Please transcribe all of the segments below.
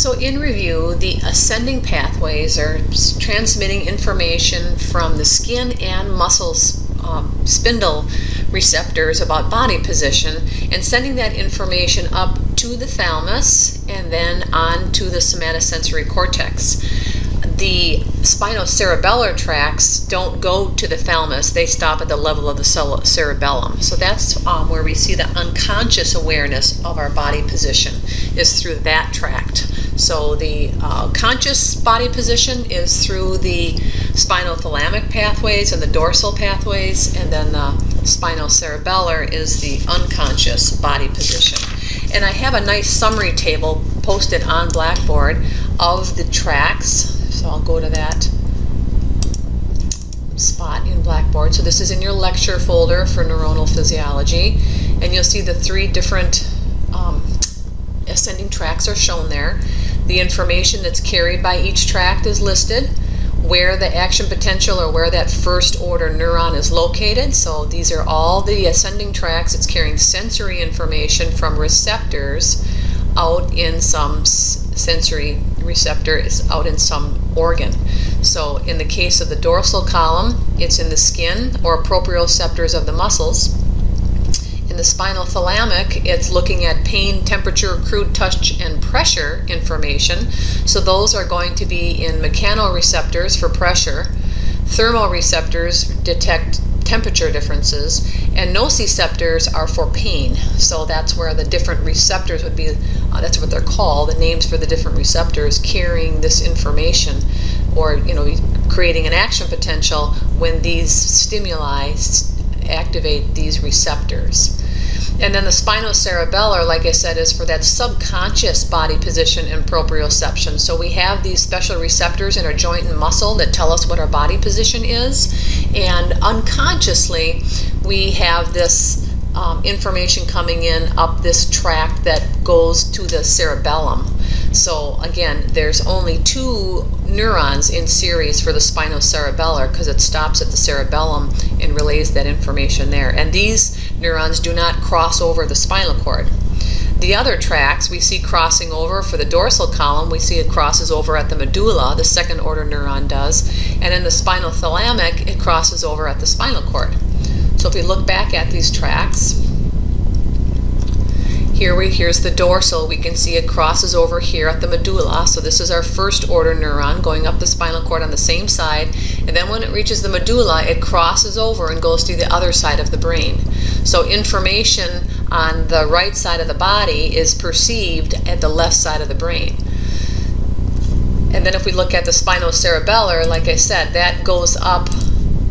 So, in review, the ascending pathways are transmitting information from the skin and muscles um, spindle receptors about body position and sending that information up to the thalamus and then on to the somatosensory cortex. The spinocerebellar tracts don't go to the thalamus, they stop at the level of the cerebellum. So that's um, where we see the unconscious awareness of our body position is through that tract. So the uh, conscious body position is through the spinothalamic pathways and the dorsal pathways, and then the spinocerebellar is the unconscious body position. And I have a nice summary table posted on Blackboard of the tracks. So I'll go to that spot in Blackboard. So this is in your lecture folder for neuronal physiology. And you'll see the three different um, ascending tracks are shown there. The information that's carried by each tract is listed, where the action potential or where that first order neuron is located. So these are all the ascending tracks. It's carrying sensory information from receptors out in some sensory receptor is out in some organ. So in the case of the dorsal column, it's in the skin or proprioceptors of the muscles. In the spinal thalamic, it's looking at pain, temperature, crude touch, and pressure information. So those are going to be in mechanoreceptors for pressure. Thermoreceptors detect temperature differences, and nociceptors are for pain. So that's where the different receptors would be, uh, that's what they're called, the names for the different receptors carrying this information or, you know, creating an action potential when these stimuli activate these receptors. And then the spinocerebellar, like I said, is for that subconscious body position and proprioception. So we have these special receptors in our joint and muscle that tell us what our body position is. And unconsciously, we have this um, information coming in up this tract that goes to the cerebellum. So again, there's only two neurons in series for the spinocerebellar because it stops at the cerebellum and relays that information there. And these neurons do not cross over the spinal cord. The other tracks we see crossing over for the dorsal column, we see it crosses over at the medulla, the second order neuron does, and in the spinal thalamic, it crosses over at the spinal cord. So if we look back at these tracks, here we here's the dorsal. We can see it crosses over here at the medulla. So this is our first order neuron going up the spinal cord on the same side. And then when it reaches the medulla, it crosses over and goes through the other side of the brain. So information on the right side of the body is perceived at the left side of the brain. And then if we look at the spinocerebellar, like I said, that goes up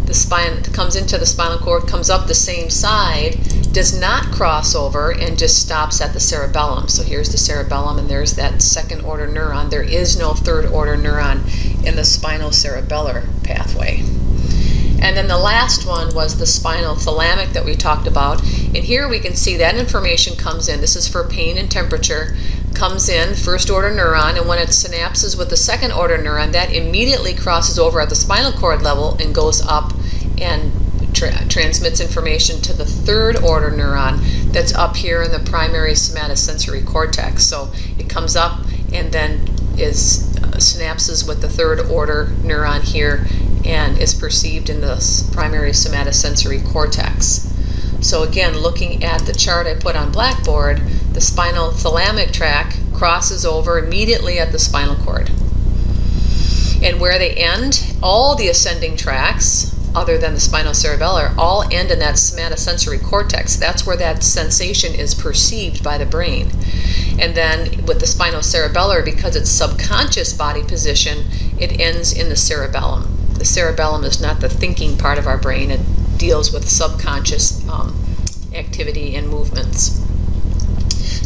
the spine, comes into the spinal cord, comes up the same side, does not cross over and just stops at the cerebellum. So here's the cerebellum and there's that second order neuron. There is no third order neuron in the spinal cerebellar pathway. And then the last one was the spinal thalamic that we talked about. And here we can see that information comes in. This is for pain and temperature. Comes in, first order neuron, and when it synapses with the second order neuron, that immediately crosses over at the spinal cord level and goes up and tra transmits information to the third order neuron that's up here in the primary somatosensory cortex. So it comes up and then is uh, synapses with the third order neuron here and is perceived in the primary somatosensory cortex. So again, looking at the chart I put on Blackboard, the spinal thalamic tract crosses over immediately at the spinal cord. And where they end, all the ascending tracks other than the spinocerebellar all end in that somatosensory cortex. That's where that sensation is perceived by the brain. And then with the spinocerebellar, because it's subconscious body position, it ends in the cerebellum. The cerebellum is not the thinking part of our brain, it deals with subconscious um, activity and movements.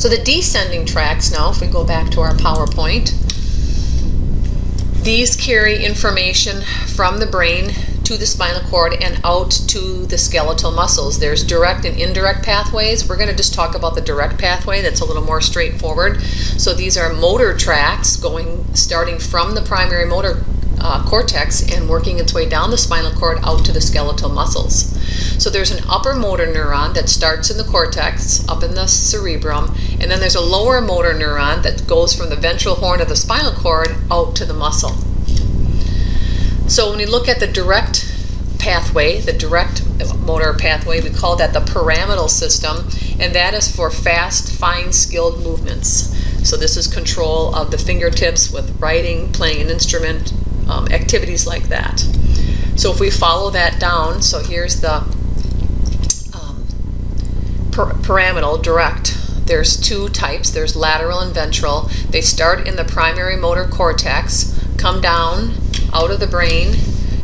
So the descending tracks now, if we go back to our PowerPoint, these carry information from the brain to the spinal cord and out to the skeletal muscles. There's direct and indirect pathways. We're going to just talk about the direct pathway that's a little more straightforward. So these are motor tracks going starting from the primary motor uh, cortex and working its way down the spinal cord out to the skeletal muscles. So there's an upper motor neuron that starts in the cortex, up in the cerebrum, And then there's a lower motor neuron that goes from the ventral horn of the spinal cord out to the muscle. So when we look at the direct pathway, the direct motor pathway, we call that the pyramidal system, and that is for fast, fine, skilled movements. So this is control of the fingertips with writing, playing an instrument, um, activities like that. So if we follow that down, so here's the um, pyramidal, direct. There's two types, there's lateral and ventral. They start in the primary motor cortex, come down out of the brain,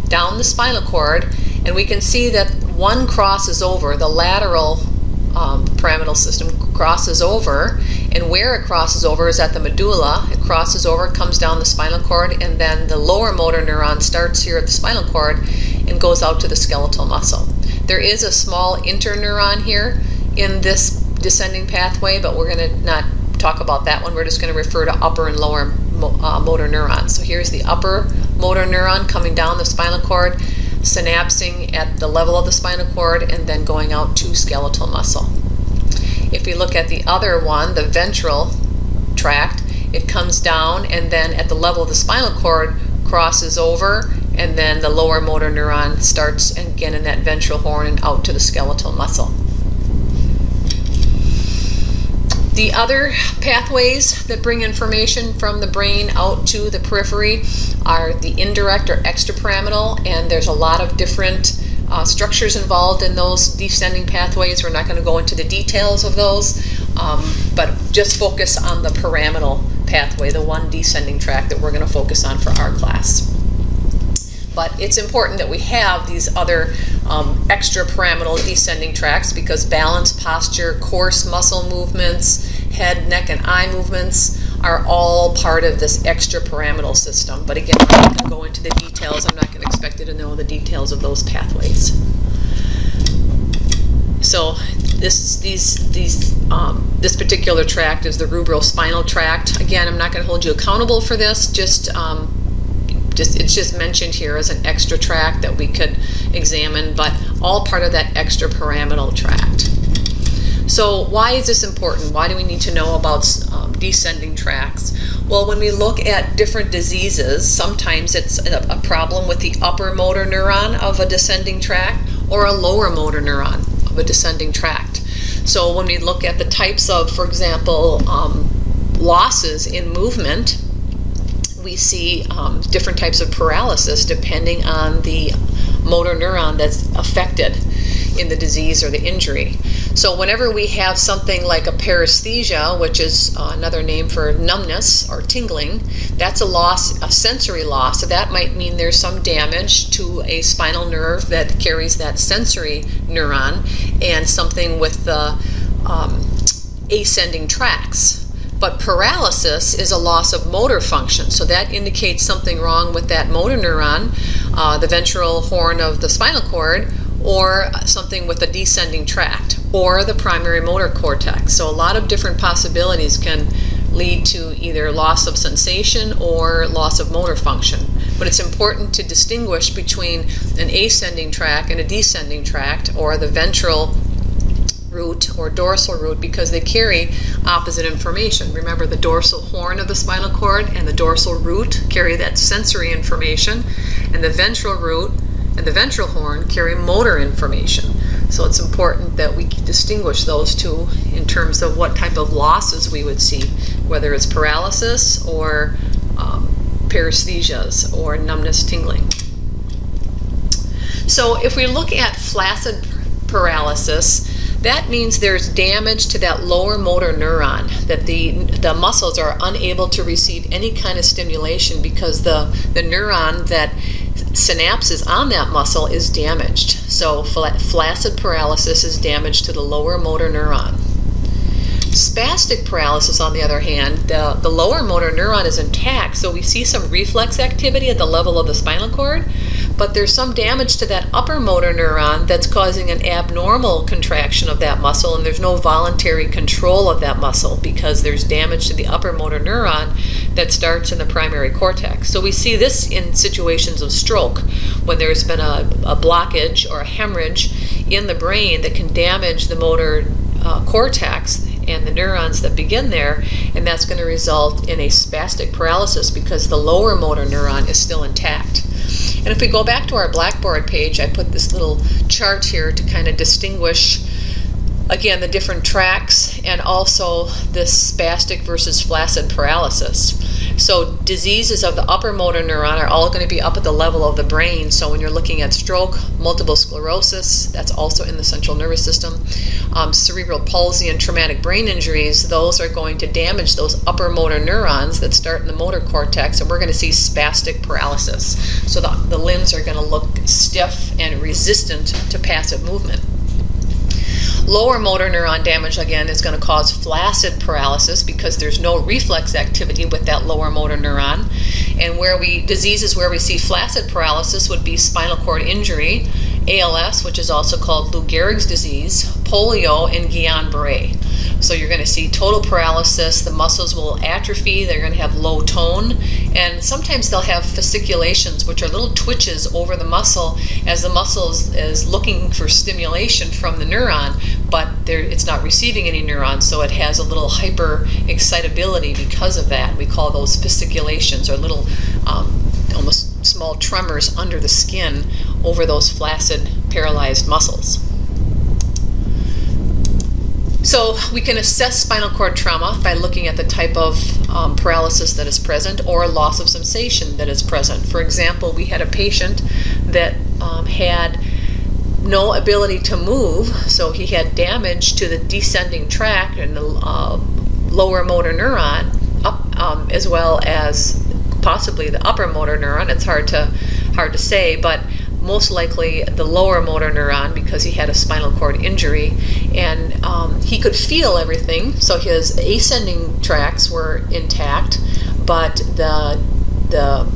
down the spinal cord, and we can see that one crosses over, the lateral um, pyramidal system crosses over, and where it crosses over is at the medulla. It crosses over, comes down the spinal cord, and then the lower motor neuron starts here at the spinal cord and goes out to the skeletal muscle. There is a small interneuron here in this descending pathway, but we're going to not talk about that one. We're just going to refer to upper and lower uh, motor neurons. So here's the upper motor neuron coming down the spinal cord, synapsing at the level of the spinal cord, and then going out to skeletal muscle. If we look at the other one, the ventral tract, it comes down and then at the level of the spinal cord crosses over and then the lower motor neuron starts again in that ventral horn and out to the skeletal muscle. The other pathways that bring information from the brain out to the periphery are the indirect or extrapyramidal, and there's a lot of different uh, structures involved in those descending pathways. We're not going to go into the details of those, um, but just focus on the pyramidal pathway, the one descending track that we're going to focus on for our class. But it's important that we have these other um, extrapyramidal descending tracks because balance, posture, coarse muscle movements, head, neck, and eye movements are all part of this extrapyramidal system. But again, I'm not going to go into the details. I'm not going to expect you to know the details of those pathways. So this these these um, this particular tract is the rubrospinal tract. Again, I'm not going to hold you accountable for this. Just um, just it's just mentioned here as an extra tract that we could examine, but all part of that extrapyramidal tract. So why is this important? Why do we need to know about um, descending tracts? Well, when we look at different diseases, sometimes it's a, a problem with the upper motor neuron of a descending tract or a lower motor neuron of a descending tract. So when we look at the types of, for example, um, losses in movement, we see um, different types of paralysis depending on the motor neuron that's affected in the disease or the injury. So whenever we have something like a paresthesia, which is uh, another name for numbness or tingling, that's a loss, a sensory loss. So that might mean there's some damage to a spinal nerve that carries that sensory neuron and something with the um, ascending tracts. But paralysis is a loss of motor function, so that indicates something wrong with that motor neuron, uh, the ventral horn of the spinal cord, or something with a descending tract, or the primary motor cortex. So a lot of different possibilities can lead to either loss of sensation or loss of motor function. But it's important to distinguish between an ascending tract and a descending tract, or the ventral root or dorsal root because they carry opposite information. Remember the dorsal horn of the spinal cord and the dorsal root carry that sensory information and the ventral root and the ventral horn carry motor information. So it's important that we distinguish those two in terms of what type of losses we would see, whether it's paralysis or um, paresthesias or numbness tingling. So if we look at flaccid paralysis, that means there's damage to that lower motor neuron, that the, the muscles are unable to receive any kind of stimulation because the, the neuron that synapses on that muscle is damaged. So flaccid paralysis is damage to the lower motor neuron. Spastic paralysis, on the other hand, the, the lower motor neuron is intact, so we see some reflex activity at the level of the spinal cord, but there's some damage to that upper motor neuron that's causing an abnormal contraction of that muscle, and there's no voluntary control of that muscle because there's damage to the upper motor neuron that starts in the primary cortex. So we see this in situations of stroke when there's been a, a blockage or a hemorrhage in the brain that can damage the motor uh, cortex and the neurons that begin there, and that's going to result in a spastic paralysis because the lower motor neuron is still intact. And if we go back to our Blackboard page, I put this little chart here to kind of distinguish again the different tracks and also this spastic versus flaccid paralysis. So diseases of the upper motor neuron are all going to be up at the level of the brain. So when you're looking at stroke, multiple sclerosis, that's also in the central nervous system, um, cerebral palsy and traumatic brain injuries, those are going to damage those upper motor neurons that start in the motor cortex, and we're going to see spastic paralysis. So the, the limbs are going to look stiff and resistant to passive movement. Lower motor neuron damage, again, is going to cause flaccid paralysis because there's no reflex activity with that lower motor neuron. And where we, diseases where we see flaccid paralysis would be spinal cord injury, ALS, which is also called Lou Gehrig's disease, polio, and Guillain-Barré. So you're going to see total paralysis, the muscles will atrophy, they're going to have low tone, and sometimes they'll have fasciculations, which are little twitches over the muscle as the muscle is looking for stimulation from the neuron, but it's not receiving any neurons, so it has a little hyper excitability because of that. We call those fasciculations or little um, almost small tremors under the skin over those flaccid paralyzed muscles. So we can assess spinal cord trauma by looking at the type of um, paralysis that is present or loss of sensation that is present. For example, we had a patient that um, had no ability to move, so he had damage to the descending tract and the uh, lower motor neuron, up, um, as well as possibly the upper motor neuron. It's hard to hard to say, but most likely the lower motor neuron because he had a spinal cord injury. And um, he could feel everything so his ascending tracts were intact but the the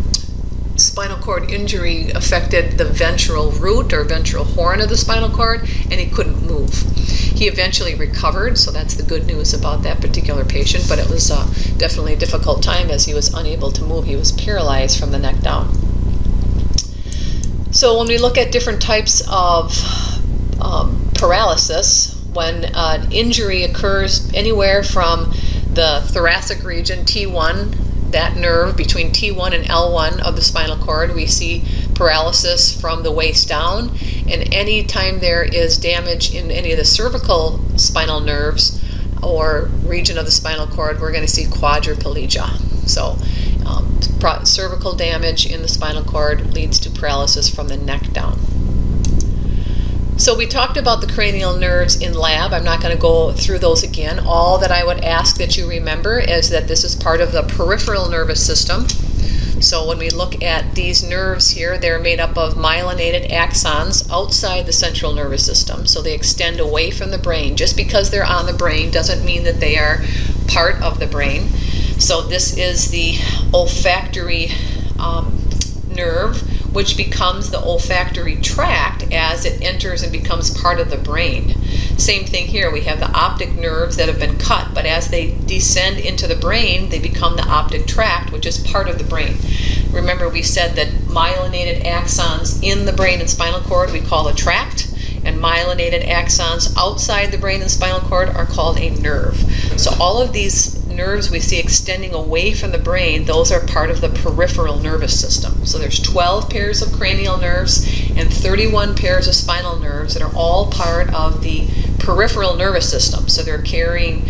spinal cord injury affected the ventral root or ventral horn of the spinal cord and he couldn't move. He eventually recovered so that's the good news about that particular patient but it was uh, definitely a difficult time as he was unable to move. He was paralyzed from the neck down so when we look at different types of um, paralysis, when an injury occurs anywhere from the thoracic region, T1, that nerve between T1 and L1 of the spinal cord, we see paralysis from the waist down. And any time there is damage in any of the cervical spinal nerves or region of the spinal cord, we're going to see quadriplegia. So cervical damage in the spinal cord leads to paralysis from the neck down. So we talked about the cranial nerves in lab. I'm not going to go through those again. All that I would ask that you remember is that this is part of the peripheral nervous system. So when we look at these nerves here, they're made up of myelinated axons outside the central nervous system. So they extend away from the brain. Just because they're on the brain doesn't mean that they are part of the brain. So this is the olfactory um, nerve, which becomes the olfactory tract as it enters and becomes part of the brain. Same thing here, we have the optic nerves that have been cut, but as they descend into the brain, they become the optic tract, which is part of the brain. Remember, we said that myelinated axons in the brain and spinal cord we call a tract and myelinated axons outside the brain and spinal cord are called a nerve. So all of these nerves we see extending away from the brain, those are part of the peripheral nervous system. So there's 12 pairs of cranial nerves and 31 pairs of spinal nerves that are all part of the peripheral nervous system. So they're carrying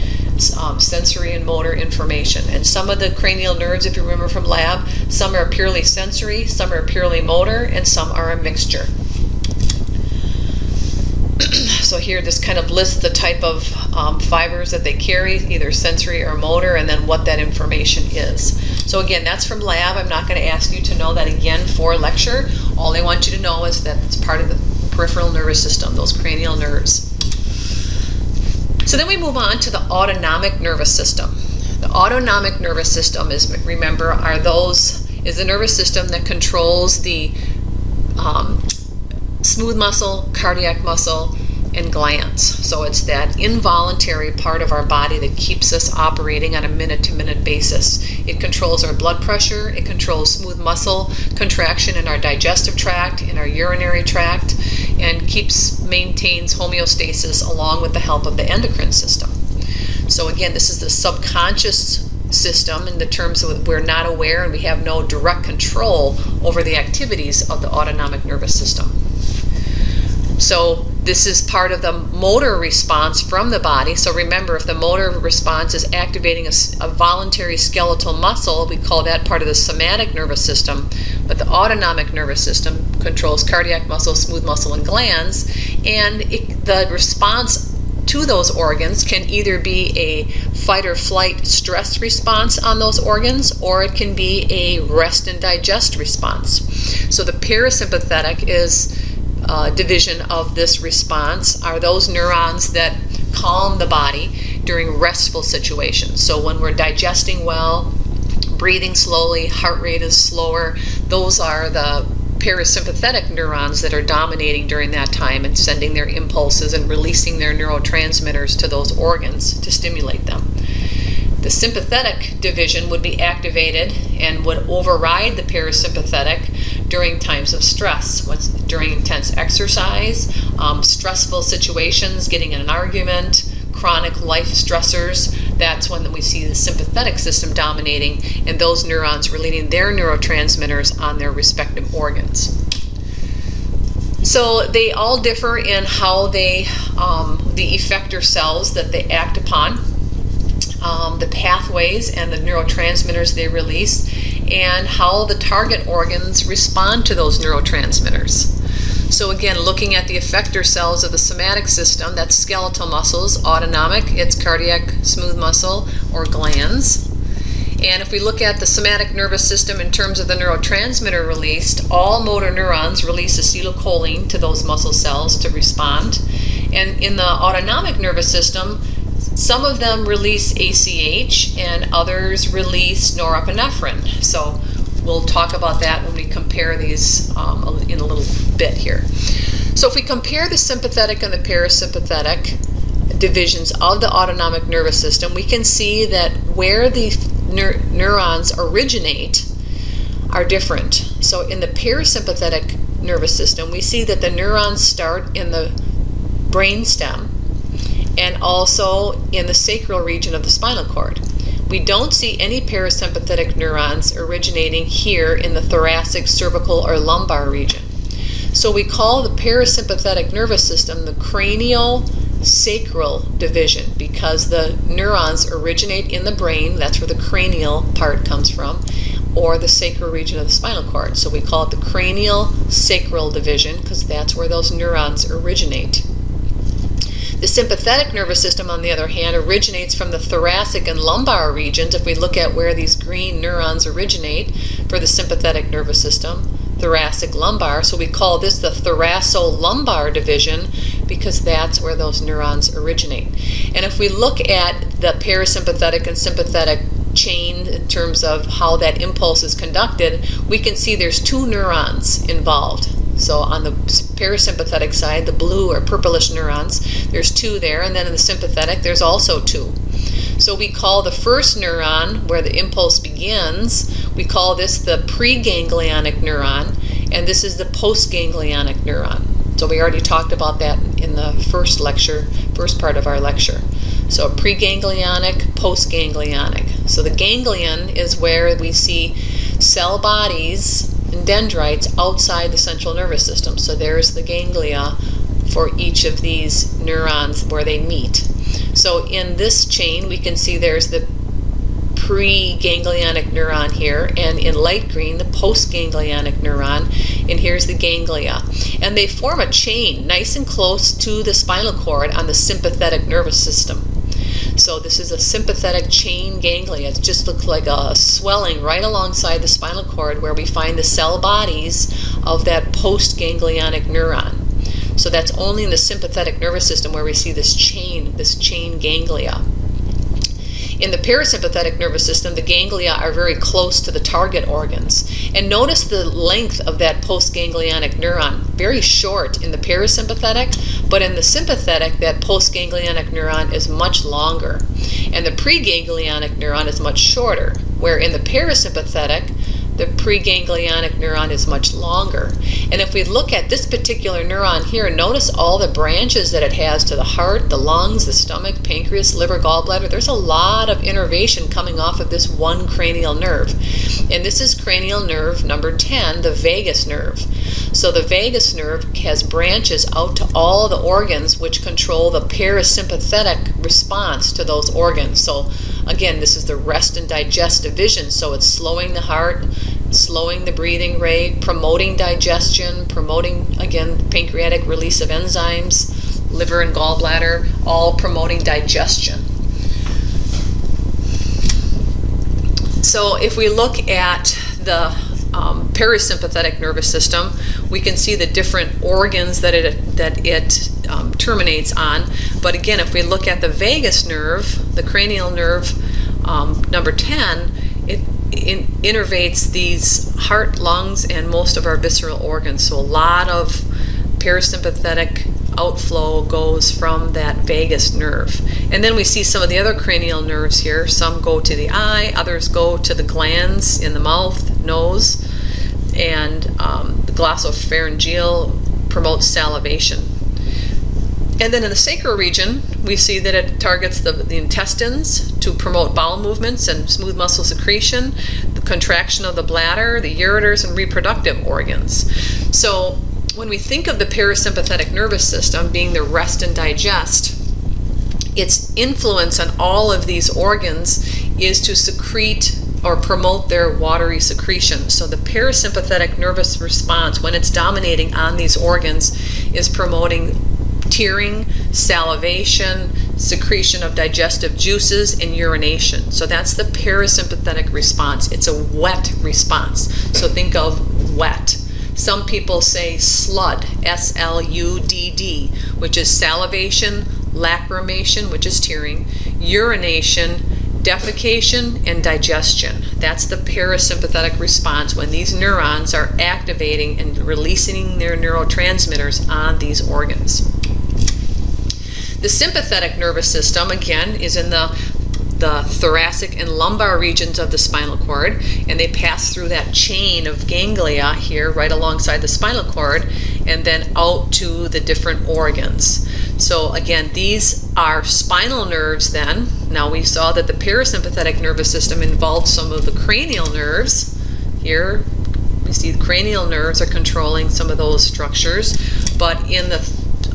um, sensory and motor information. And some of the cranial nerves, if you remember from lab, some are purely sensory, some are purely motor, and some are a mixture. so here this kind of lists the type of um, fibers that they carry, either sensory or motor, and then what that information is. So again, that's from lab. I'm not going to ask you to know that again for lecture. All I want you to know is that it's part of the peripheral nervous system, those cranial nerves. So then we move on to the autonomic nervous system. The autonomic nervous system is, remember, are those, is the nervous system that controls the um, smooth muscle, cardiac muscle, and glands. So it's that involuntary part of our body that keeps us operating on a minute to minute basis. It controls our blood pressure, it controls smooth muscle contraction in our digestive tract, in our urinary tract, and keeps maintains homeostasis along with the help of the endocrine system. So again, this is the subconscious system in the terms of we're not aware and we have no direct control over the activities of the autonomic nervous system. So this is part of the motor response from the body. So remember, if the motor response is activating a, a, voluntary skeletal muscle, we call that part of the somatic nervous system. But the autonomic nervous system controls cardiac muscle, smooth muscle, and glands. And it, the response to those organs can either be a fight or flight stress response on those organs, or it can be a rest and digest response. So the parasympathetic is uh, division of this response are those neurons that calm the body during restful situations. So when we're digesting well, breathing slowly, heart rate is slower, those are the parasympathetic neurons that are dominating during that time and sending their impulses and releasing their neurotransmitters to those organs to stimulate them. The sympathetic division would be activated and would override the parasympathetic during times of stress, during intense exercise, um, stressful situations, getting in an argument, chronic life stressors. That's when we see the sympathetic system dominating and those neurons releasing their neurotransmitters on their respective organs. So they all differ in how they, um, the effector cells that they act upon um, the pathways and the neurotransmitters they release, and how the target organs respond to those neurotransmitters. So again, looking at the effector cells of the somatic system, that's skeletal muscles, autonomic, it's cardiac smooth muscle, or glands. And if we look at the somatic nervous system in terms of the neurotransmitter released, all motor neurons release acetylcholine to those muscle cells to respond. And in the autonomic nervous system, some of them release ACH and others release norepinephrine. So we'll talk about that when we compare these um, in a little bit here. So if we compare the sympathetic and the parasympathetic divisions of the autonomic nervous system, we can see that where the neur neurons originate are different. So in the parasympathetic nervous system, we see that the neurons start in the brainstem and also in the sacral region of the spinal cord. We don't see any parasympathetic neurons originating here in the thoracic, cervical, or lumbar region. So we call the parasympathetic nervous system the cranial sacral division because the neurons originate in the brain, that's where the cranial part comes from, or the sacral region of the spinal cord. So we call it the cranial sacral division because that's where those neurons originate. The sympathetic nervous system, on the other hand, originates from the thoracic and lumbar regions. If we look at where these green neurons originate for the sympathetic nervous system, thoracic lumbar, so we call this the thoracolumbar division because that's where those neurons originate. And if we look at the parasympathetic and sympathetic chain in terms of how that impulse is conducted, we can see there's two neurons involved. So on the parasympathetic side, the blue or purplish neurons, there's two there, and then in the sympathetic, there's also two. So we call the first neuron, where the impulse begins, we call this the preganglionic neuron, and this is the postganglionic neuron. So we already talked about that in the first lecture, first part of our lecture. So preganglionic, postganglionic. So the ganglion is where we see cell bodies and dendrites outside the central nervous system. So there's the ganglia for each of these neurons where they meet. So in this chain, we can see there's the pre-ganglionic neuron here, and in light green, the post-ganglionic neuron, and here's the ganglia. And they form a chain nice and close to the spinal cord on the sympathetic nervous system. So this is a sympathetic chain ganglia. It just looks like a swelling right alongside the spinal cord where we find the cell bodies of that postganglionic neuron. So that's only in the sympathetic nervous system where we see this chain, this chain ganglia. In the parasympathetic nervous system, the ganglia are very close to the target organs. And notice the length of that postganglionic neuron, very short in the parasympathetic, but in the sympathetic, that postganglionic neuron is much longer. And the preganglionic neuron is much shorter, where in the parasympathetic, the preganglionic neuron is much longer. And if we look at this particular neuron here, notice all the branches that it has to the heart, the lungs, the stomach, pancreas, liver, gallbladder. There's a lot of innervation coming off of this one cranial nerve. And this is cranial nerve number 10, the vagus nerve. So the vagus nerve has branches out to all the organs which control the parasympathetic response to those organs. So again, this is the rest and digest division. So it's slowing the heart, slowing the breathing rate, promoting digestion, promoting, again, pancreatic release of enzymes, liver and gallbladder, all promoting digestion. So if we look at the um, parasympathetic nervous system, we can see the different organs that it that it um, terminates on. But again, if we look at the vagus nerve, the cranial nerve um, number 10, it in, innervates these heart, lungs, and most of our visceral organs. So a lot of parasympathetic outflow goes from that vagus nerve. And then we see some of the other cranial nerves here. Some go to the eye, others go to the glands in the mouth, nose, and um, the glossopharyngeal promotes salivation. And then in the sacral region, we see that it targets the, the intestines to promote bowel movements and smooth muscle secretion, the contraction of the bladder, the ureters, and reproductive organs. So when we think of the parasympathetic nervous system being the rest and digest, its influence on all of these organs is to secrete or promote their watery secretion. So the parasympathetic nervous response, when it's dominating on these organs, is promoting tearing, salivation, secretion of digestive juices, and urination. So that's the parasympathetic response. It's a wet response. So think of wet. Some people say SLUD, S L U D D, which is salivation, lacrimation, which is tearing, urination, defecation, and digestion. That's the parasympathetic response when these neurons are activating and releasing their neurotransmitters on these organs. The sympathetic nervous system, again, is in the the thoracic and lumbar regions of the spinal cord, and they pass through that chain of ganglia here right alongside the spinal cord and then out to the different organs. So, again, these are spinal nerves then. Now, we saw that the parasympathetic nervous system involved some of the cranial nerves. Here, we see the cranial nerves are controlling some of those structures, but in the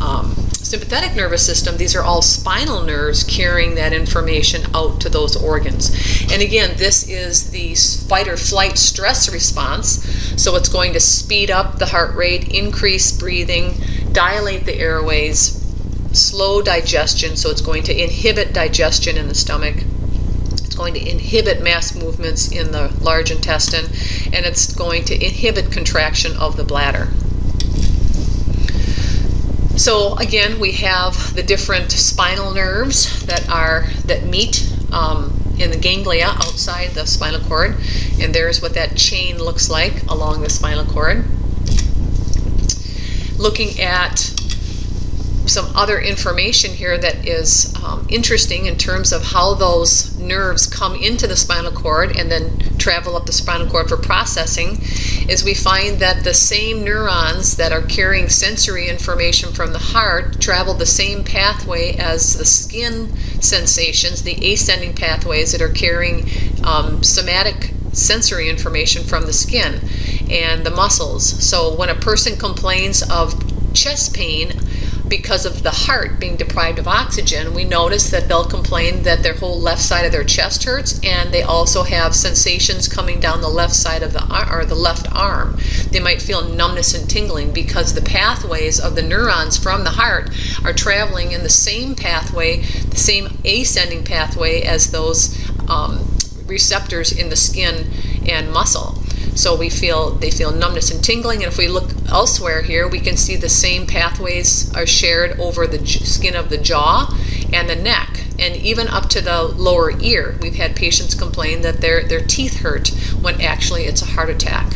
um, sympathetic nervous system, these are all spinal nerves carrying that information out to those organs. And again, this is the fight or flight stress response. So it's going to speed up the heart rate, increase breathing, dilate the airways, slow digestion. So it's going to inhibit digestion in the stomach. It's going to inhibit mass movements in the large intestine, and it's going to inhibit contraction of the bladder. So again, we have the different spinal nerves that are that meet um, in the ganglia outside the spinal cord, and there's what that chain looks like along the spinal cord. Looking at some other information here that is um, interesting in terms of how those nerves come into the spinal cord and then travel up the spinal cord for processing is we find that the same neurons that are carrying sensory information from the heart travel the same pathway as the skin sensations, the ascending pathways that are carrying um, somatic sensory information from the skin and the muscles. So when a person complains of chest pain, because of the heart being deprived of oxygen, we notice that they'll complain that their whole left side of their chest hurts, and they also have sensations coming down the left side of the or the left arm. They might feel numbness and tingling because the pathways of the neurons from the heart are traveling in the same pathway, the same ascending pathway as those um, receptors in the skin and muscle. So we feel they feel numbness and tingling. And if we look elsewhere here, we can see the same pathways are shared over the skin of the jaw and the neck, and even up to the lower ear. We've had patients complain that their their teeth hurt when actually it's a heart attack.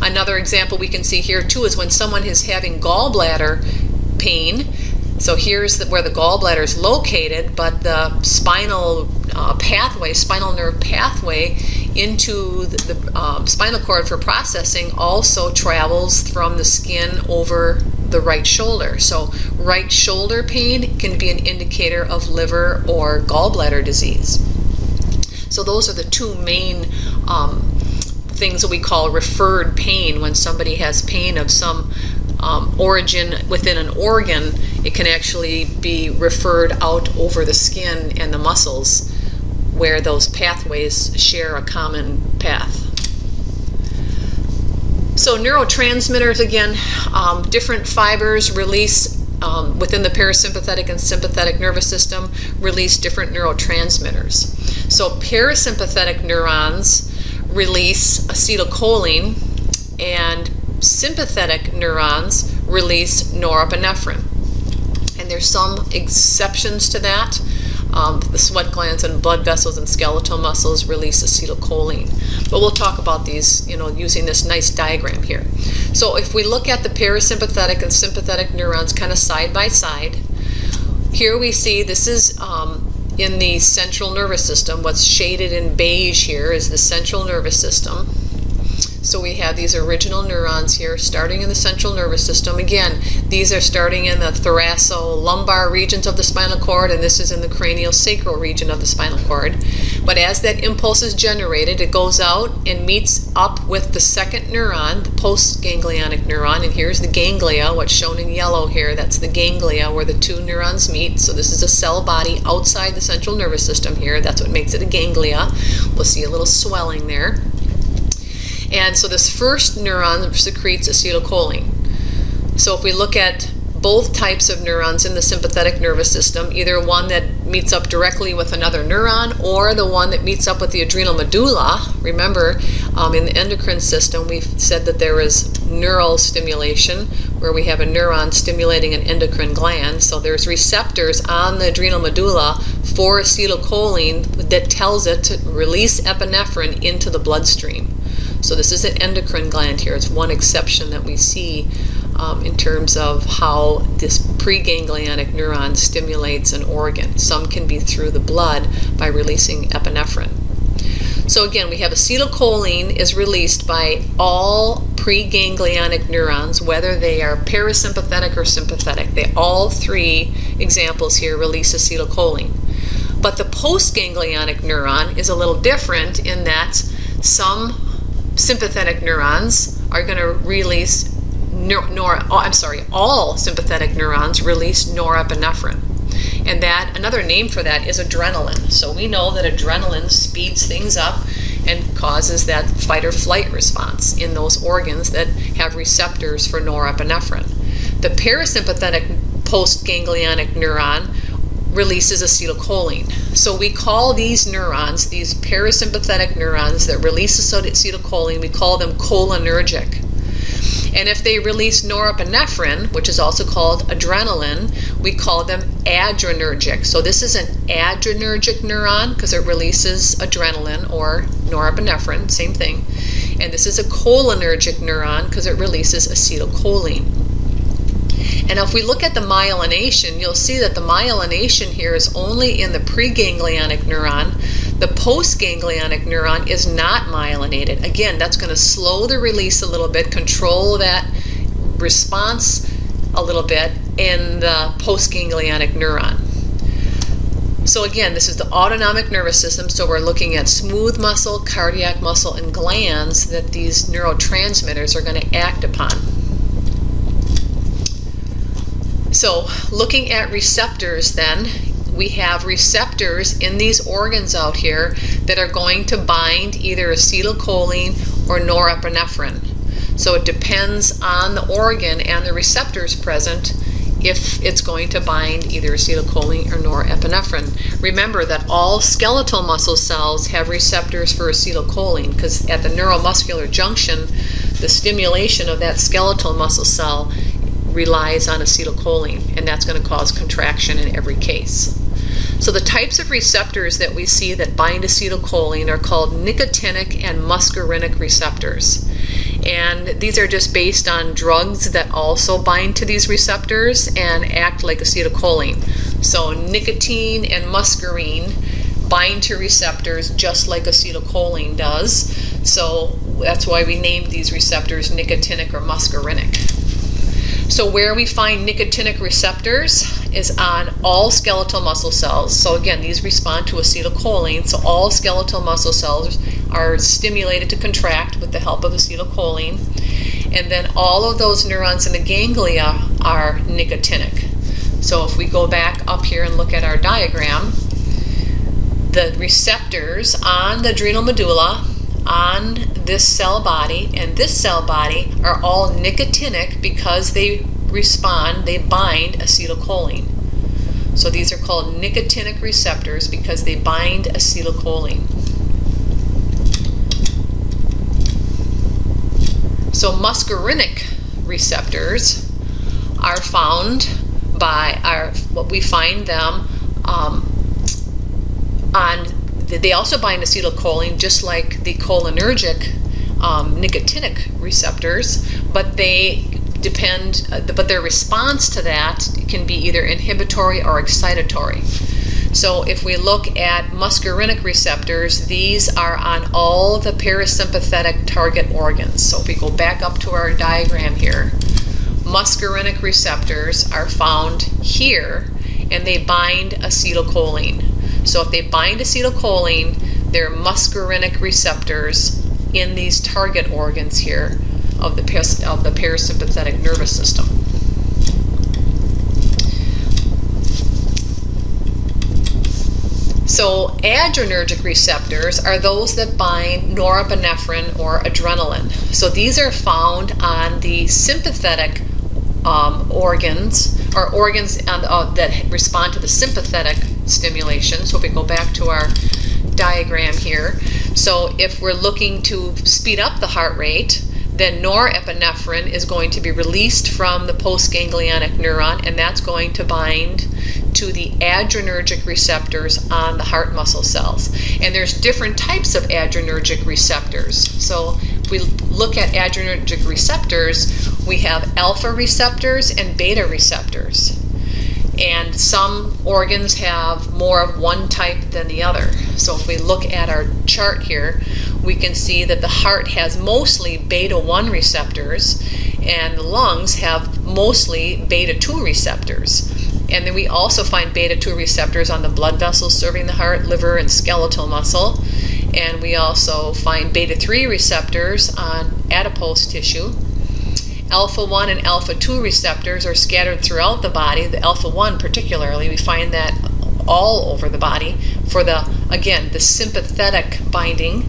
Another example we can see here too is when someone is having gallbladder pain. So here's the, where the gallbladder is located, but the spinal uh, pathway, spinal nerve pathway into the, the um, spinal cord for processing also travels from the skin over the right shoulder. So, right shoulder pain can be an indicator of liver or gallbladder disease. So, those are the two main um, things that we call referred pain when somebody has pain of some um, origin within an organ, it can actually be referred out over the skin and the muscles where those pathways share a common path. So neurotransmitters, again, um, different fibers release um, within the parasympathetic and sympathetic nervous system release different neurotransmitters. So parasympathetic neurons release acetylcholine and sympathetic neurons release norepinephrine. And there's some exceptions to that. Um, the sweat glands and blood vessels and skeletal muscles release acetylcholine. But we'll talk about these, you know, using this nice diagram here. So if we look at the parasympathetic and sympathetic neurons kind of side by side, here we see this is um, in the central nervous system. What's shaded in beige here is the central nervous system. So we have these original neurons here starting in the central nervous system. Again, these are starting in the thoracolumbar regions of the spinal cord, and this is in the cranial sacral region of the spinal cord. But as that impulse is generated, it goes out and meets up with the second neuron, the postganglionic neuron, and here's the ganglia, what's shown in yellow here, that's the ganglia where the two neurons meet. So this is a cell body outside the central nervous system here. That's what makes it a ganglia. We'll see a little swelling there. And so this first neuron secretes acetylcholine. So if we look at both types of neurons in the sympathetic nervous system, either one that meets up directly with another neuron or the one that meets up with the adrenal medulla. Remember, um, in the endocrine system, we've said that there is neural stimulation where we have a neuron stimulating an endocrine gland. So there's receptors on the adrenal medulla for acetylcholine that tells it to release epinephrine into the bloodstream. So this is an endocrine gland here. It's one exception that we see um, in terms of how this preganglionic neuron stimulates an organ. Some can be through the blood by releasing epinephrine. So again, we have acetylcholine is released by all preganglionic neurons, whether they are parasympathetic or sympathetic. They all three examples here release acetylcholine. But the postganglionic neuron is a little different in that some sympathetic neurons are going to release nor, nor oh, I'm sorry, all sympathetic neurons release norepinephrine. And that another name for that is adrenaline. So we know that adrenaline speeds things up and causes that fight or flight response in those organs that have receptors for norepinephrine. The parasympathetic postganglionic neuron releases acetylcholine. So we call these neurons, these parasympathetic neurons that release acetylcholine, we call them cholinergic. And if they release norepinephrine, which is also called adrenaline, we call them adrenergic. So this is an adrenergic neuron because it releases adrenaline or norepinephrine, same thing. And this is a cholinergic neuron because it releases acetylcholine. And if we look at the myelination, you'll see that the myelination here is only in the preganglionic neuron. The postganglionic neuron is not myelinated. Again, that's going to slow the release a little bit, control that response a little bit in the postganglionic neuron. So again, this is the autonomic nervous system. So we're looking at smooth muscle, cardiac muscle, and glands that these neurotransmitters are going to act upon. So, looking at receptors, then, we have receptors in these organs out here that are going to bind either acetylcholine or norepinephrine. So, it depends on the organ and the receptors present if it's going to bind either acetylcholine or norepinephrine. Remember that all skeletal muscle cells have receptors for acetylcholine because at the neuromuscular junction, the stimulation of that skeletal muscle cell relies on acetylcholine, and that's going to cause contraction in every case. So the types of receptors that we see that bind acetylcholine are called nicotinic and muscarinic receptors. And these are just based on drugs that also bind to these receptors and act like acetylcholine. So nicotine and muscarine bind to receptors just like acetylcholine does. So that's why we named these receptors nicotinic or muscarinic. So where we find nicotinic receptors is on all skeletal muscle cells. So again, these respond to acetylcholine. So all skeletal muscle cells are stimulated to contract with the help of acetylcholine. And then all of those neurons in the ganglia are nicotinic. So if we go back up here and look at our diagram, the receptors on the adrenal medulla, on this cell body, and this cell body are all nicotinic because they respond, they bind acetylcholine. So these are called nicotinic receptors because they bind acetylcholine. So muscarinic receptors are found by our what we find them um, on. They also bind acetylcholine, just like the cholinergic um, nicotinic receptors, but they depend. Uh, but their response to that can be either inhibitory or excitatory. So if we look at muscarinic receptors, these are on all the parasympathetic target organs. So if we go back up to our diagram here, muscarinic receptors are found here and they bind acetylcholine. So if they bind acetylcholine, they're muscarinic receptors in these target organs here of the, of the parasympathetic nervous system. So adrenergic receptors are those that bind norepinephrine or adrenaline. So these are found on the sympathetic um, organs or organs uh, that respond to the sympathetic stimulation. So if we go back to our diagram here, so if we're looking to speed up the heart rate, then norepinephrine is going to be released from the postganglionic neuron and that's going to bind to the adrenergic receptors on the heart muscle cells. And there's different types of adrenergic receptors. So we look at adrenergic receptors, we have alpha receptors and beta receptors. And some organs have more of one type than the other. So if we look at our chart here, we can see that the heart has mostly beta 1 receptors and the lungs have mostly beta 2 receptors. And then we also find beta 2 receptors on the blood vessels serving the heart, liver, and skeletal muscle. And we also find beta 3 receptors on adipose tissue. Alpha 1 and alpha 2 receptors are scattered throughout the body. The alpha 1, particularly, we find that all over the body for the, again, the sympathetic binding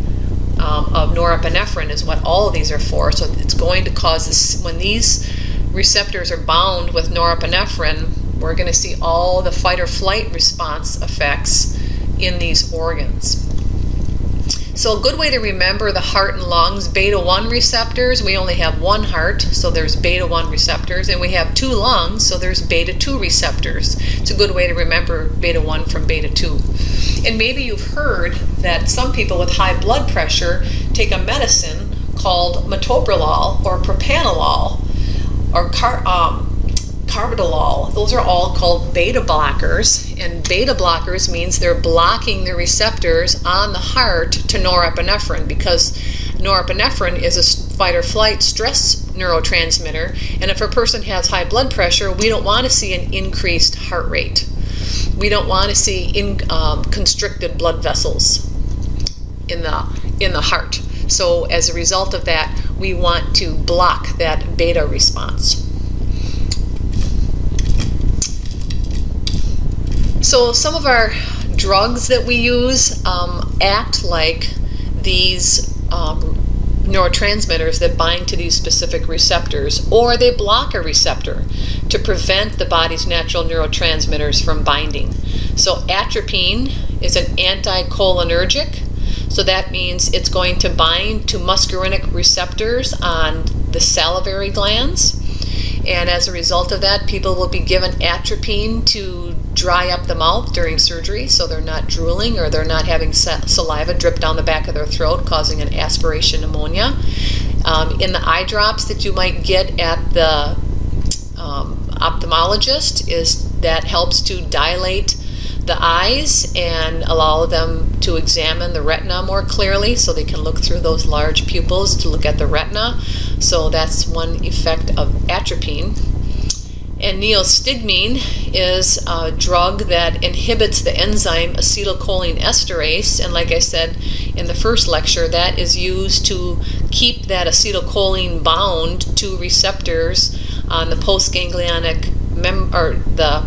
um, of norepinephrine is what all of these are for. So it's going to cause this, when these receptors are bound with norepinephrine, we're going to see all the fight or flight response effects in these organs. So a good way to remember the heart and lungs, beta 1 receptors, we only have one heart, so there's beta 1 receptors, and we have two lungs, so there's beta 2 receptors. It's a good way to remember beta 1 from beta 2. And maybe you've heard that some people with high blood pressure take a medicine called metoprolol or propanolol or car, um, carvedilol. Those are all called beta blockers, and beta blockers means they're blocking the receptors on the heart to norepinephrine because norepinephrine is a fight or flight stress neurotransmitter, and if a person has high blood pressure, we don't want to see an increased heart rate. We don't want to see in, um, constricted blood vessels in the in the heart. So as a result of that, we want to block that beta response. So some of our drugs that we use um, act like these um, neurotransmitters that bind to these specific receptors, or they block a receptor to prevent the body's natural neurotransmitters from binding. So atropine is an anticholinergic, so that means it's going to bind to muscarinic receptors on the salivary glands. And as a result of that, people will be given atropine to dry up the mouth during surgery so they're not drooling or they're not having saliva drip down the back of their throat causing an aspiration pneumonia. Um, in the eye drops that you might get at the um, ophthalmologist is that helps to dilate the eyes and allow them to examine the retina more clearly so they can look through those large pupils to look at the retina. So that's one effect of atropine. And neostigmine is a drug that inhibits the enzyme acetylcholine esterase. And like I said in the first lecture, that is used to keep that acetylcholine bound to receptors on the postganglionic mem- or the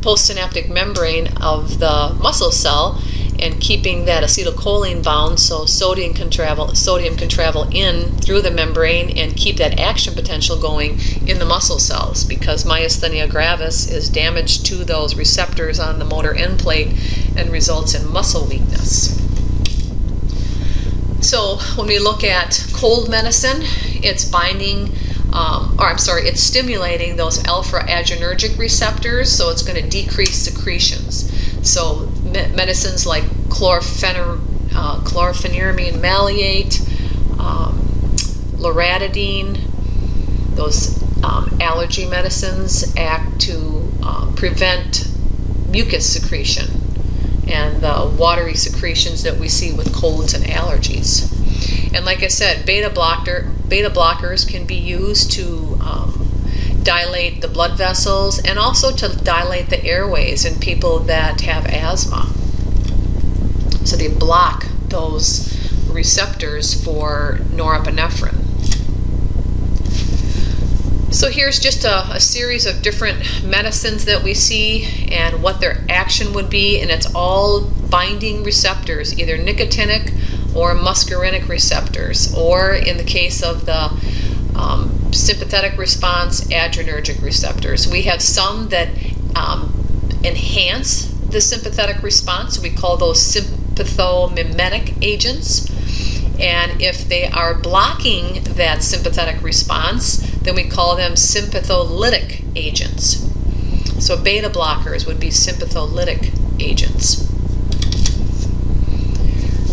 postsynaptic membrane of the muscle cell and keeping that acetylcholine bound so sodium can travel sodium can travel in through the membrane and keep that action potential going in the muscle cells because myasthenia gravis is damage to those receptors on the motor end plate and results in muscle weakness. So when we look at cold medicine, it's binding um, or I'm sorry, it's stimulating those alpha adrenergic receptors, so it's going to decrease secretions. So medicines like chlorphener, uh, chlorpheniramine maleate, um, loratadine, those um, allergy medicines act to uh, prevent mucus secretion and the watery secretions that we see with colds and allergies. And like I said, beta blocker beta blockers can be used to um, dilate the blood vessels and also to dilate the airways in people that have asthma. So they block those receptors for norepinephrine. So here's just a, a, series of different medicines that we see and what their action would be, and it's all binding receptors, either nicotinic or muscarinic receptors, or in the case of the um, sympathetic response, adrenergic receptors. We have some that um, enhance the sympathetic response. We call those sympathomimetic agents. And if they are blocking that sympathetic response, then we call them sympatholytic agents. So beta blockers would be sympatholytic agents.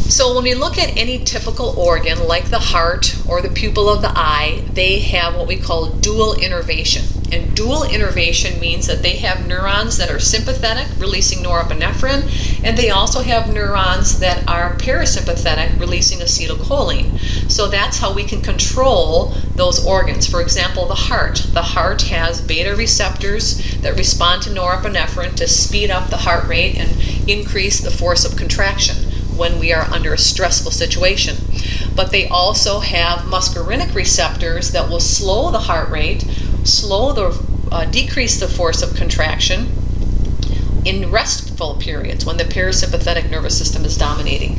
So when we look at any typical organ, like the heart or the pupil of the eye, they have what we call dual innervation. And dual innervation means that they have neurons that are sympathetic, releasing norepinephrine, and they also have neurons that are parasympathetic, releasing acetylcholine. So that's how we can control those organs. For example, the heart. The heart has beta receptors that respond to norepinephrine to speed up the heart rate and increase the force of contraction when we are under a stressful situation. But they also have muscarinic receptors that will slow the heart rate, slow the uh, decrease the force of contraction in restful periods when the parasympathetic nervous system is dominating.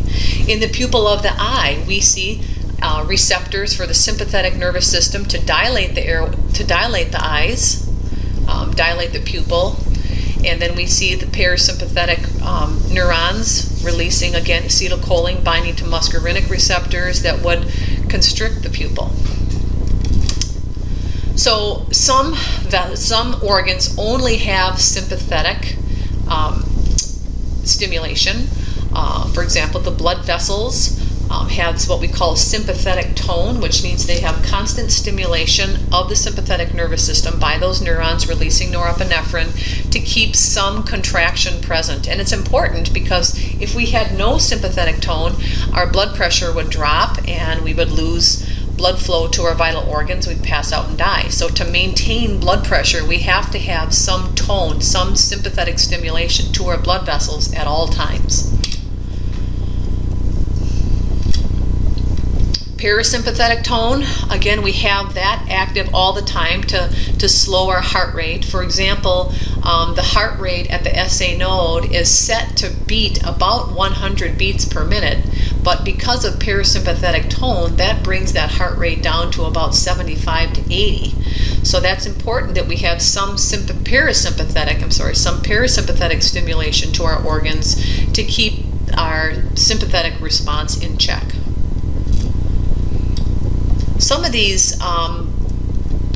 In the pupil of the eye, we see uh, receptors for the sympathetic nervous system to dilate the air, to dilate the eyes, um, dilate the pupil, and then we see the parasympathetic um, neurons releasing again acetylcholine binding to muscarinic receptors that would constrict the pupil. So some some organs only have sympathetic um, stimulation. Uh, for example, the blood vessels um, has what we call sympathetic tone, which means they have constant stimulation of the sympathetic nervous system by those neurons releasing norepinephrine to keep some contraction present. And it's important because if we had no sympathetic tone, our blood pressure would drop and we would lose blood flow to our vital organs, we'd pass out and die. So, to maintain blood pressure, we have to have some tone, some sympathetic stimulation to our blood vessels at all times. Parasympathetic tone, again, we have that active all the time to, to slow our heart rate. For example, um, the heart rate at the SA node is set to beat about 100 beats per minute, but because of parasympathetic tone, that brings that heart rate down to about 75 to 80. So that's important that we have some parasympathetic, I'm sorry, some parasympathetic stimulation to our organs to keep our sympathetic response in check some of these um,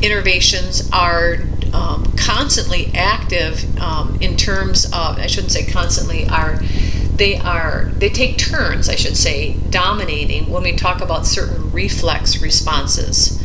innervations are um, constantly active um, in terms of I shouldn't say constantly are they are they take turns I should say dominating when we talk about certain reflex responses.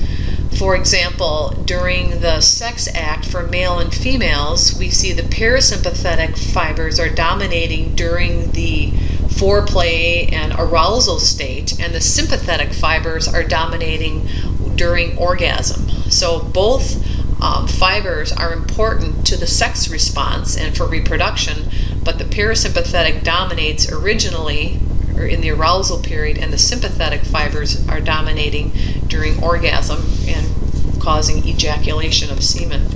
For example, during the sex act for male and females, we see the parasympathetic fibers are dominating during the foreplay and arousal state, and the sympathetic fibers are dominating during orgasm. So both um, fibers are important to the sex response and for reproduction, but the parasympathetic dominates originally or in the arousal period, and the sympathetic fibers are dominating during orgasm and causing ejaculation of semen.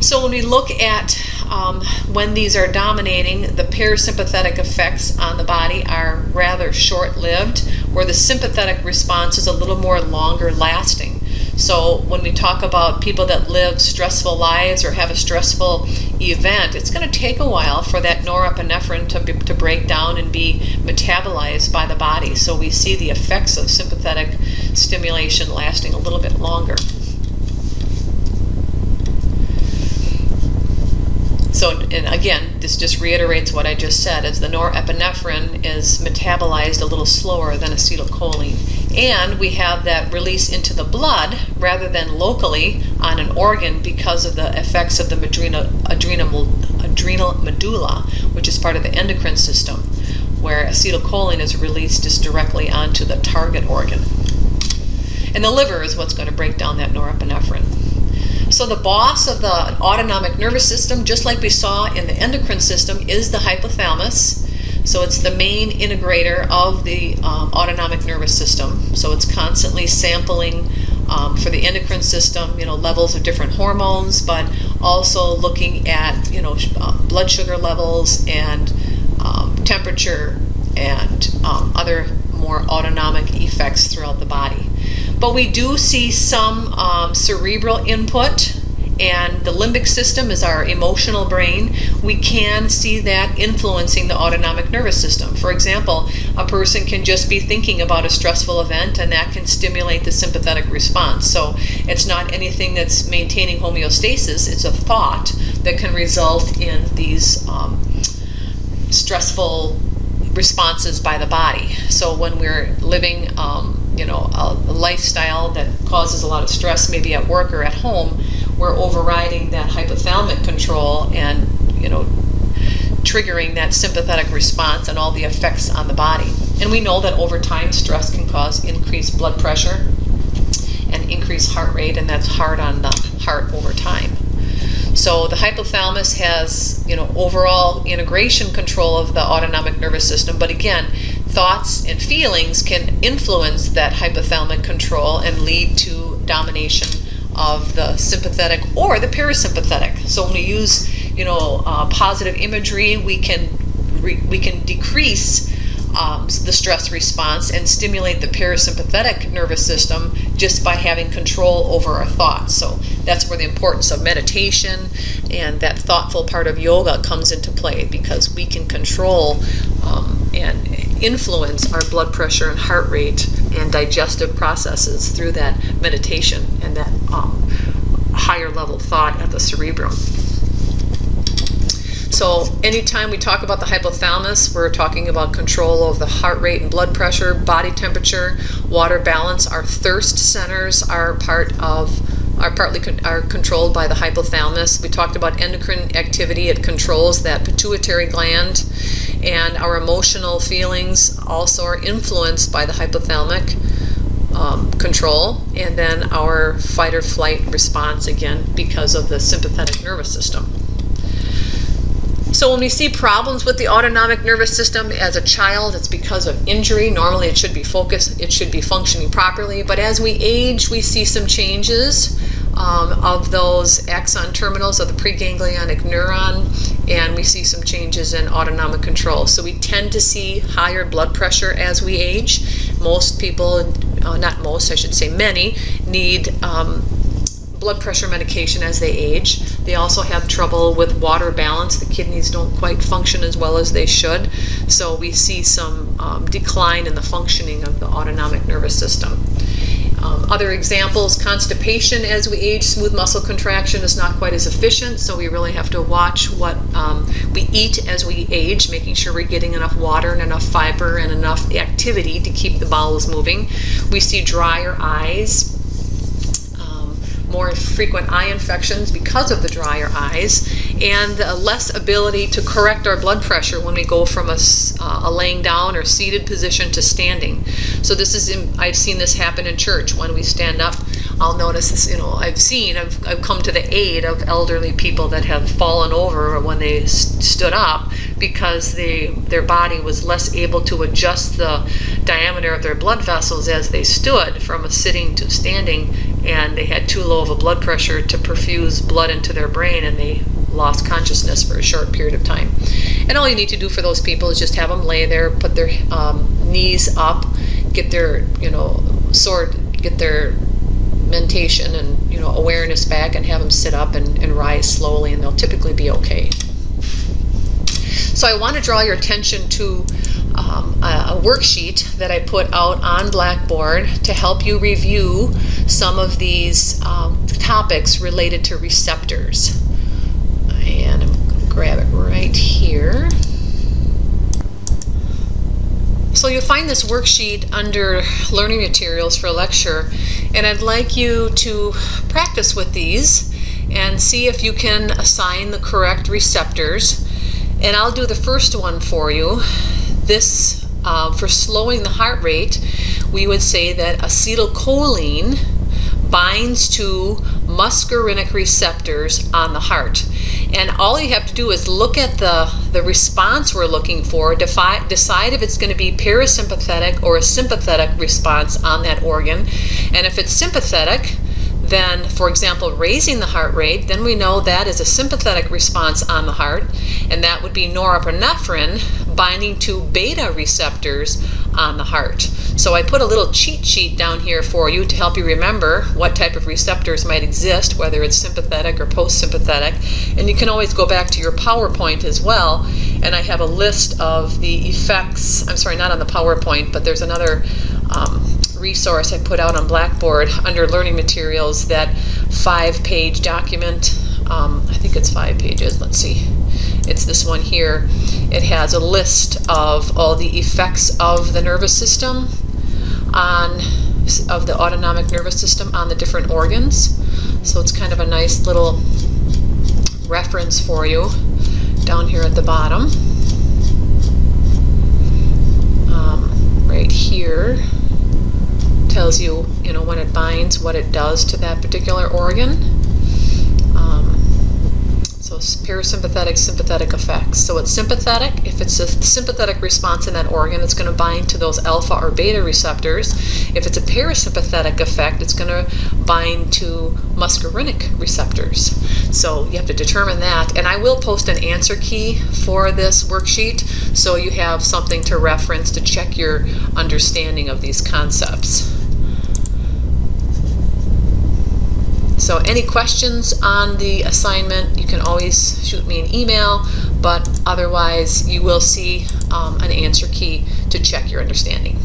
So when we look at um, when these are dominating, the parasympathetic effects on the body are rather short-lived, where the sympathetic response is a little more longer lasting. So when we talk about people that live stressful lives or have a stressful event, it's going to take a while for that norepinephrine to, be, to break down and be metabolized by the body. So we see the effects of sympathetic stimulation lasting a little bit longer. So, and again, this just reiterates what I just said, is the norepinephrine is metabolized a little slower than acetylcholine. And we have that release into the blood rather than locally on an organ because of the effects of the adrenal, adrenal, adrenal medulla, which is part of the endocrine system, where acetylcholine is released just directly onto the target organ. And the liver is what's going to break down that norepinephrine. So the boss of the autonomic nervous system, just like we saw in the endocrine system, is the hypothalamus. So it's the main integrator of the um, autonomic nervous system. So it's constantly sampling um, for the endocrine system, you know, levels of different hormones, but also looking at, you know, uh, blood sugar levels and um, temperature and um, other more autonomic effects throughout the body. But we do see some um, cerebral input and the limbic system is our emotional brain, we can see that influencing the autonomic nervous system. For example, a person can just be thinking about a stressful event and that can stimulate the sympathetic response. So it's not anything that's maintaining homeostasis, it's a thought that can result in these um, stressful responses by the body. So when we're living um, you know a, lifestyle that causes a lot of stress maybe at work or at home we're overriding that hypothalamic control and you know triggering that sympathetic response and all the effects on the body. And we know that over time stress can cause increased blood pressure and increased heart rate and that's hard on the heart over time. So the hypothalamus has, you know, overall integration control of the autonomic nervous system, but again, thoughts and feelings can influence that hypothalamic control and lead to domination of the sympathetic or the parasympathetic. So when we use, you know, uh, positive imagery, we can we can decrease um, the stress response and stimulate the parasympathetic nervous system just by having control over our thoughts. So that's where the importance of meditation and that thoughtful part of yoga comes into play because we can control um, and influence our blood pressure and heart rate and digestive processes through that meditation and that um, higher level thought at the cerebrum. So anytime we talk about the hypothalamus, we're talking about control of the heart rate and blood pressure, body temperature, water balance. Our thirst centers are part of are partly con are controlled by the hypothalamus. We talked about endocrine activity. It controls that pituitary gland, and our emotional feelings also are influenced by the hypothalamic um, control, and then our fight or flight response again because of the sympathetic nervous system. So when we see problems with the autonomic nervous system as a child, it's because of injury. Normally it should be focused, it should be functioning properly. But as we age, we see some changes um, of those axon terminals of the preganglionic neuron, and we see some changes in autonomic control. So we tend to see higher blood pressure as we age. Most people, uh, not most, I should say many, need um, blood pressure medication as they age. They also have trouble with water balance. The kidneys don't quite function as well as they should. So we see some um, decline in the functioning of the autonomic nervous system. Um, other examples, constipation as we age, smooth muscle contraction is not quite as efficient, so we really have to watch what um, we eat as we age, making sure we're getting enough water and enough fiber and enough activity to keep the bowels moving. We see drier eyes, more frequent eye infections because of the drier eyes, and less ability to correct our blood pressure when we go from a, uh, a laying down or seated position to standing. So this is, in, I've seen this happen in church when we stand up. I'll notice this, you know, I've seen, I've, I've come to the aid of elderly people that have fallen over when they st stood up because they, their body was less able to adjust the diameter of their blood vessels as they stood from a sitting to standing and they had too low of a blood pressure to perfuse blood into their brain and they lost consciousness for a short period of time. And all you need to do for those people is just have them lay there, put their um, knees up, get their, you know, sword, get their mentation and, you know, awareness back and have them sit up and, and rise slowly and they'll typically be okay. So I want to draw your attention to um, a, a, worksheet that I put out on Blackboard to help you review some of these um, topics related to receptors. And I'm going to grab it right here. So you'll find this worksheet under learning materials for a lecture and I'd like you to practice with these and see if you can assign the correct receptors. And I'll do the first one for you this, uh, for slowing the heart rate, we would say that acetylcholine binds to muscarinic receptors on the heart. And all you have to do is look at the, the response we're looking for, defi- decide if it's going to be parasympathetic or a sympathetic response on that organ. And if it's sympathetic, then, for example, raising the heart rate, then we know that is a sympathetic response on the heart, and that would be norepinephrine binding to beta receptors on the heart. So I put a little cheat sheet down here for you to help you remember what type of receptors might exist, whether it's sympathetic or post-sympathetic. And you can always go back to your PowerPoint as well, and I have a list of the effects, I'm sorry, not on the PowerPoint, but there's another um, resource I put out on Blackboard under learning materials, that five page document. Um, I think it's five pages. Let's see. It's this one here. It has a list of all the effects of the nervous system on of the autonomic nervous system on the different organs. So it's kind of a nice little reference for you down here at the bottom. Um, right here tells you, you know, when it binds, what it does to that particular organ. Um, so parasympathetic, sympathetic effects. So it's sympathetic. If it's a sympathetic response in that organ, it's going to bind to those alpha or beta receptors. If it's a parasympathetic effect, it's going to bind to muscarinic receptors. So you have to determine that. And I will post an answer key for this worksheet so you have something to reference to check your understanding of these concepts. So any questions on the assignment, you can always shoot me an email, but otherwise you will see um, an answer key to check your understanding.